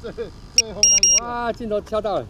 最最后那一个哇镜头敲到了。